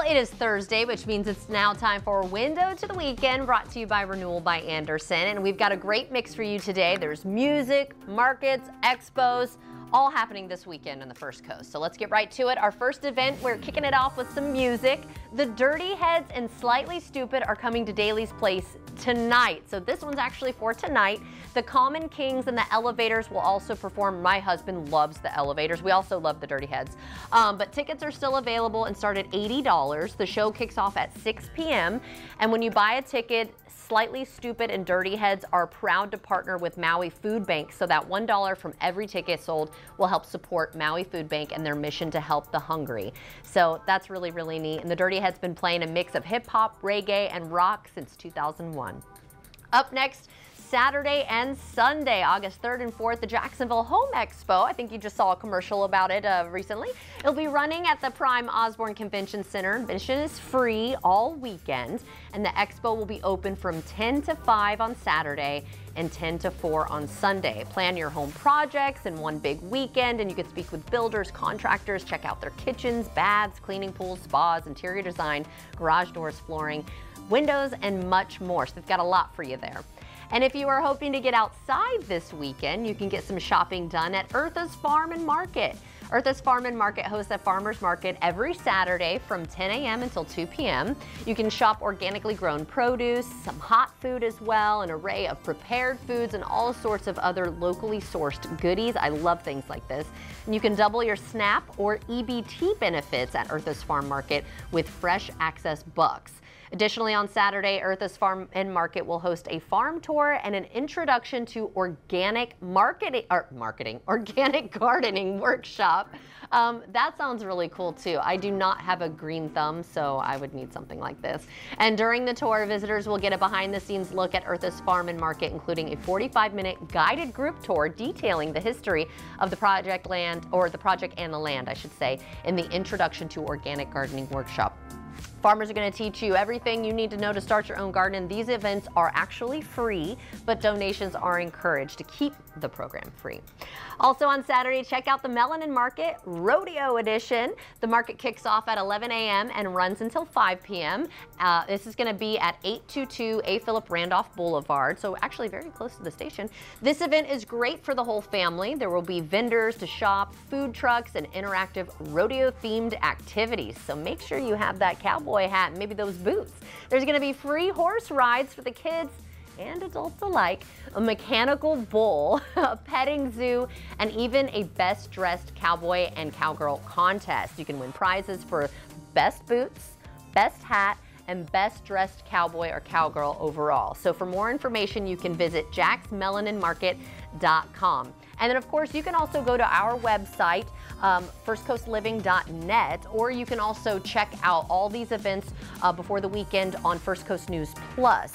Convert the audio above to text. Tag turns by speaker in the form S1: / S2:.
S1: Well, it is Thursday, which means it's now time for Window to the Weekend, brought to you by Renewal by Andersen. And we've got a great mix for you today. There's music, markets, expos, all happening this weekend on the First Coast. So let's get right to it. Our first event, we're kicking it off with some music. The Dirty Heads and Slightly Stoopid are coming to Daily's Place tonight. So this one's actually for tonight. The Common Kings and the Elovaters will also perform. My husband loves the Elovaters. We also love the Dirty Heads. Um, but tickets are still available and start at $80. The show kicks off at 6 p.m. And when you buy a ticket, Slightly Stoopid and Dirty Heads are proud to partner with Maui Food Bank so that $1 from every ticket sold will help support Maui Food Bank and their mission to help the hungry. So that's really, really neat. And the Dirty Heads been playing a mix of hip hop, reggae, and rock since 2001. Up next, Saturday and Sunday, August 3rd and 4th, the Jacksonville Home Expo. I think you just saw a commercial about it uh, recently. It'll be running at the Prime Osborn Convention Center. Admission is free all weekend, and the expo will be open from 10 to 5 on Saturday and 10 to 4 on Sunday. Plan your home projects in one big weekend, and you can speak with builders, contractors, check out their kitchens, baths, cleaning pools, spas, interior design, garage doors, flooring, windows, and much more. So they've got a lot for you there. And if you are hoping to get outside this weekend, you can get some shopping done at Eartha's Farm and Market. Eartha's Farm and Market hosts a farmer's market every Saturday from 10 a.m. until 2 p.m. You can shop organically grown produce, some hot food as well, an array of prepared foods, and all sorts of other locally sourced goodies. I love things like this. And you can double your SNAP or EBT benefits at Eartha's Farm Market with fresh access bucks. Additionally, on Saturday, Eartha's Farm and Market will host a farm tour and an introduction to organic marketing, or marketing, organic gardening workshop. Um, that sounds really cool too. I do not have a green thumb, so I would need something like this. And during the tour, visitors will get a behind the scenes look at Eartha's Farm and Market, including a 45 minute guided group tour detailing the history of the project land, or the project and the land, I should say, in the Introduction to Organic Gardening workshop. Farmers are going to teach you everything you need to know to start your own garden. These events are actually free, but donations are encouraged to keep the program free. Also on Saturday, check out the Melanin Market Rodeo Edition. The market kicks off at 11 a.m. and runs until 5 p.m. Uh, this is going to be at 822 A. Philip Randolph Boulevard, so actually very close to the station. This event is great for the whole family. There will be vendors to shop, food trucks, and interactive rodeo-themed activities. So make sure you have that cowboy cowboy hat maybe those boots. There's going to be free horse rides for the kids and adults alike, a mechanical bull, a petting zoo, and even a best dressed cowboy and cowgirl contest. You can win prizes for best boots, best hat, and best dressed cowboy or cowgirl overall. So for more information, you can visit jacksmelaninmarket.com. And then of course, you can also go to our website, um, firstcoastliving.net, or you can also check out all these events uh, before the weekend on First Coast News Plus.